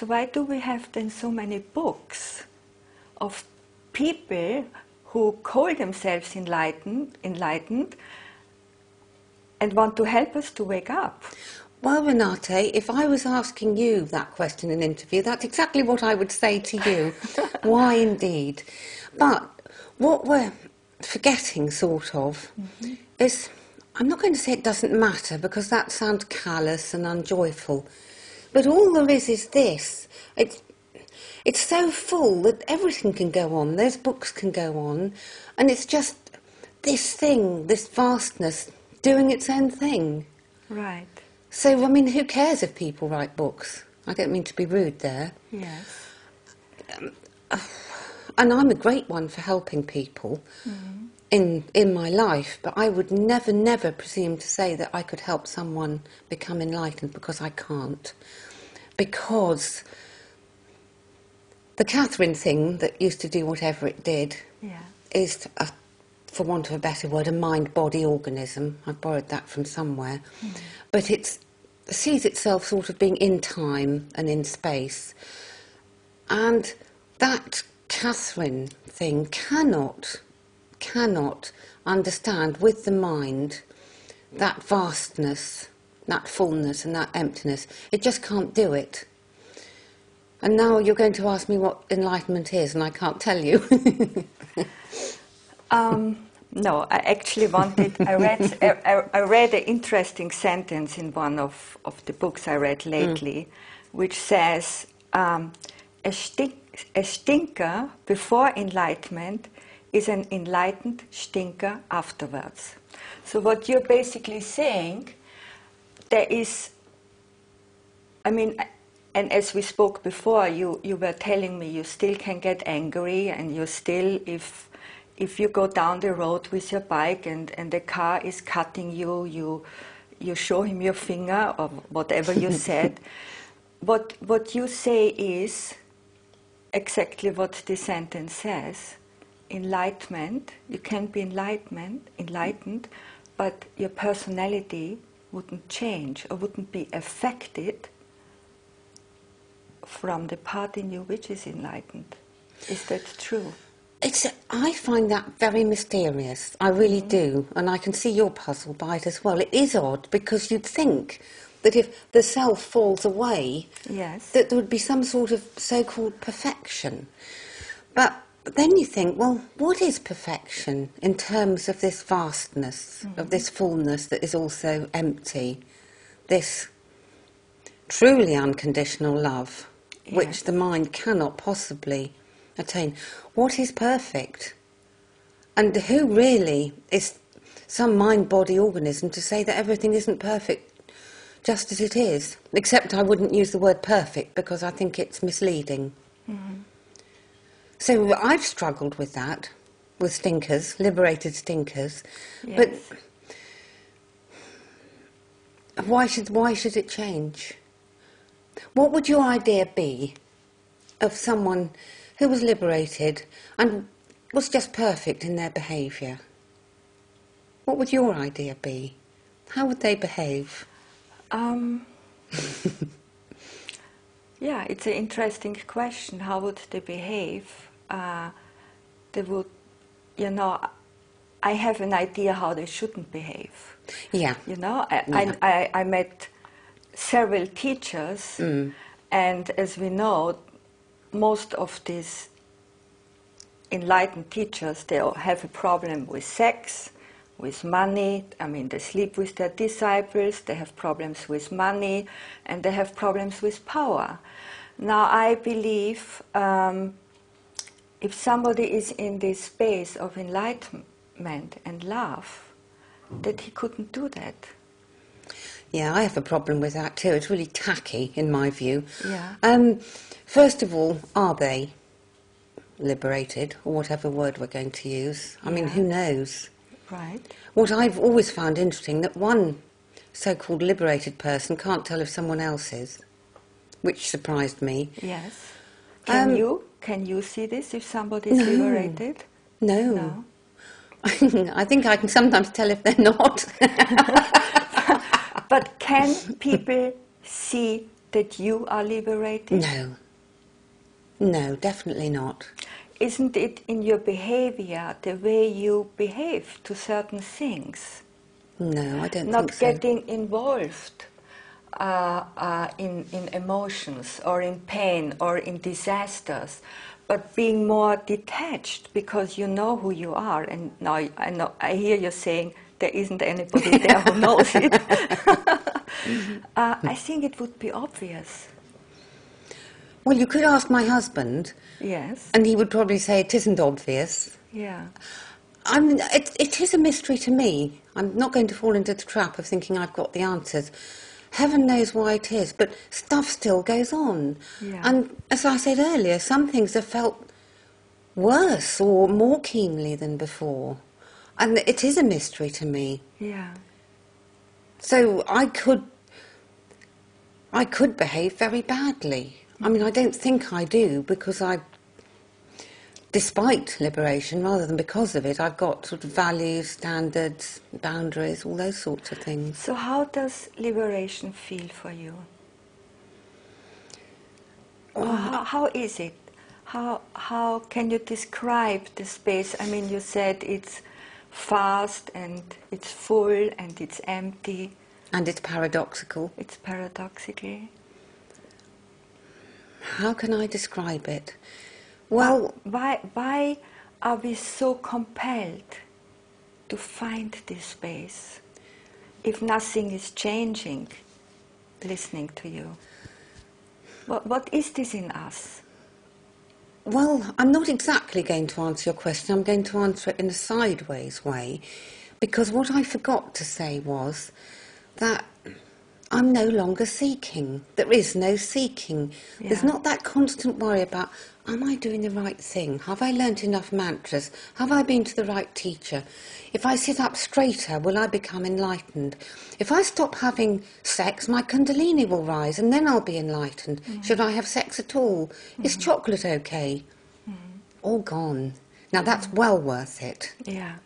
So why do we have then so many books of people who call themselves enlightened, enlightened and want to help us to wake up? Well, Renate, if I was asking you that question in an interview, that's exactly what I would say to you. Why indeed? But what we're forgetting, sort of, mm-hmm. is I'm not going to say it doesn't matter because that sounds callous and unjoyful. But all there is is this. It's, it's so full that everything can go on. Those books can go on. And it's just this thing, this vastness, doing its own thing. Right. So, I mean, who cares if people write books? I don't mean to be rude there. Yes. Um, and I'm a great one for helping people mm-hmm. In in my life, but I would never, never presume to say that I could help someone become enlightened because I can't. Because the Catherine thing that used to do whatever it did yeah. is, a, for want of a better word, a mind-body organism. I borrowed that from somewhere, mm. but it sees itself sort of being in time and in space, and that Catherine thing cannot, cannot understand with the mind that vastness, that fullness and that emptiness. It just can't do it. And now you're going to ask me what enlightenment is, and I can't tell you. um, no, I actually wanted. I read. I, I, read an interesting sentence in one of, of the books I read lately, mm. which says, um, a, stink, a stinker before enlightenment is an enlightened stinker afterwards. So, what you're basically saying, there is, I mean, and as we spoke before, you, you were telling me you still can get angry, and you still, if if you go down the road with your bike and, and the car is cutting you, you you show him your finger or whatever you said. what what you say is exactly what the sentence says. Enlightenment, you can be enlightenment, enlightened, but your personality wouldn't change or wouldn't be affected from the part in you which is enlightened. Is that true? It's, I find that very mysterious. I really mm-hmm. do. And I can see you're puzzled by it as well. It is odd because you'd think that if the self falls away, yes. that there would be some sort of so called perfection. But then you think, well, what is perfection in terms of this vastness, mm-hmm. of this fullness that is also empty, this truly unconditional love? yes. which the mind cannot possibly attain. What is perfect? And who really is some mind body organism to say that everything isn't perfect just as it is? Except I wouldn't use the word perfect because I think it's misleading. Mm-hmm. So I've struggled with that, with stinkers, liberated stinkers. Yes. But why should, why should it change? What would your idea be of someone who was liberated and was just perfect in their behaviour? What would your idea be? How would they behave? Um, yeah, it's an interesting question. How would they behave? Uh, they would, you know, I have an idea how they shouldn't behave. Yeah. You know, I, yeah. I, I, I met several teachers, mm. and as we know, most of these enlightened teachers they have a problem with sex, with money. I mean, they sleep with their disciples. They have problems with money, and they have problems with power. Now, I believe um, if somebody is in this space of enlightenment and love, that he couldn't do that. Yeah, I have a problem with that too. It's really tacky, in my view. Yeah. Um, first of all, are they liberated, or whatever word we're going to use? I yeah. mean, who knows? Right. What I've always found interesting that one so-called liberated person can't tell if someone else is, which surprised me. Yes. Can um, you can you see this if somebody is no, liberated? No. No. I think I can sometimes tell if they're not. But can people see that you are liberated? No. No, definitely not. Isn't it in your behavior, the way you behave to certain things? No, I don't Not think so. getting involved uh, uh, in, in emotions or in pain or in disasters, but being more detached because you know who you are. And now I, I know I hear you saying there isn't anybody there who knows it. uh, I think it would be obvious. Well, you could ask my husband, Yes. and he would probably say it isn't obvious. Yeah. I'm, it, it is a mystery to me. I'm not going to fall into the trap of thinking I've got the answers. Heaven knows why it is, but stuff still goes on. Yeah. And as I said earlier, some things have felt worse or more keenly than before. And it is a mystery to me. Yeah. So I could, I could behave very badly. I mean, I don't think I do because I, despite liberation rather than because of it, I've got sort of values, standards, boundaries, all those sorts of things. So, how does liberation feel for you? Or um, how, how is it? How, how can you describe the space? I mean, you said it's fast and it's full and it's empty, And it's paradoxical. it's paradoxical. How can I describe it? Well, Why, why are we so compelled to find this space if nothing is changing listening to you? What, what is this in us? Well, I'm not exactly going to answer your question. I'm going to answer it in a sideways way because what I forgot to say was that I'm no longer seeking. There is no seeking. There's not that constant worry about am I doing the right thing? Have I learnt enough mantras? Have I been to the right teacher? If I sit up straighter, will I become enlightened? If I stop having sex, my kundalini will rise and then I'll be enlightened. Mm. Should I have sex at all? Mm. Is chocolate okay? Mm. All gone. Now that's well worth it. Yeah.